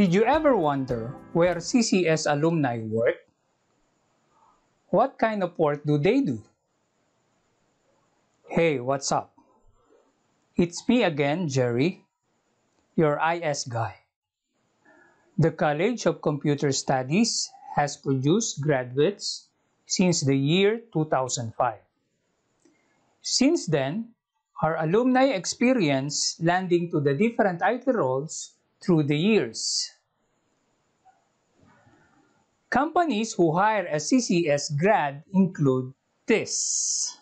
Did you ever wonder where CCS alumni work? What kind of work do they do? Hey, what's up? It's me again, Jerry, your IS guy. The College of Computer Studies has produced graduates since the year 2005. Since then, our alumni experience landing to the different IT roles through the years. Companies who hire a CCS grad include this.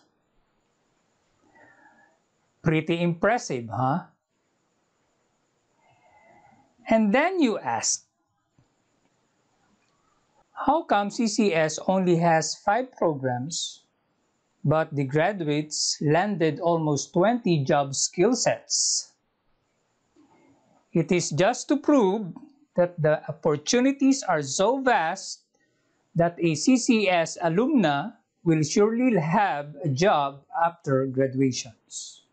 Pretty impressive, huh? And then you ask, how come CCS only has five programs, but the graduates landed almost 20 job skill sets? It is just to prove that the opportunities are so vast that a CCS alumna will surely have a job after graduations.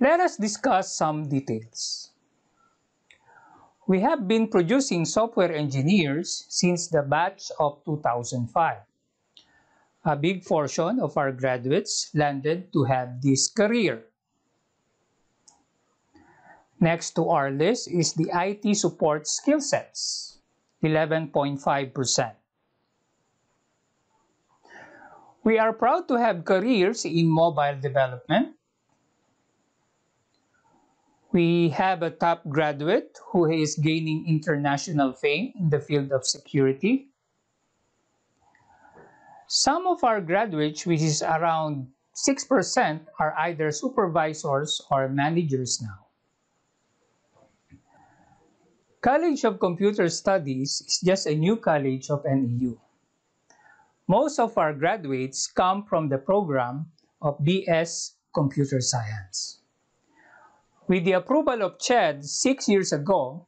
Let us discuss some details. We have been producing software engineers since the batch of 2005. A big portion of our graduates landed to have this career. Next to our list is the IT support skill sets, 11.5%. We are proud to have careers in mobile development, we have a top graduate who is gaining international fame in the field of security. Some of our graduates, which is around 6%, are either supervisors or managers now. College of Computer Studies is just a new college of NEU. Most of our graduates come from the program of BS Computer Science. With the approval of CHED six years ago,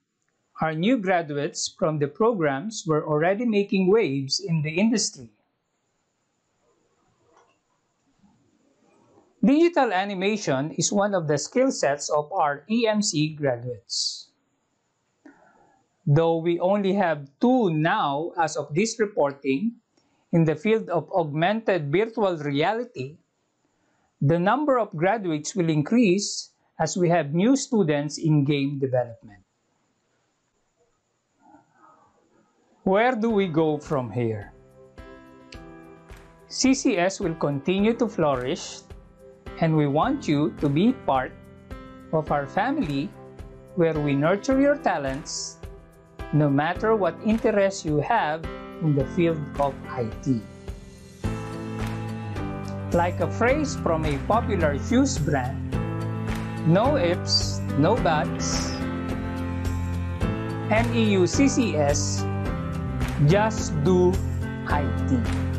our new graduates from the programs were already making waves in the industry. Digital animation is one of the skill sets of our EMC graduates. Though we only have two now as of this reporting in the field of augmented virtual reality, the number of graduates will increase as we have new students in game development. Where do we go from here? CCS will continue to flourish and we want you to be part of our family where we nurture your talents no matter what interest you have in the field of IT. Like a phrase from a popular shoes brand, no ifs, no buts. NEU CCS, just do IT.